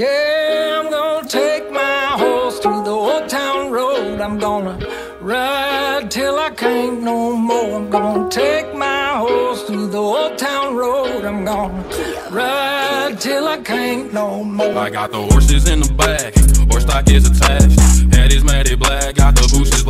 Yeah, I'm gonna take my horse to the old town road. I'm gonna ride till I can't no more. I'm gonna take my horse to the old town road. I'm gonna ride till I can't no more. I got the horses in the back, horse stock is attached. Head is matted black, got the boots. black.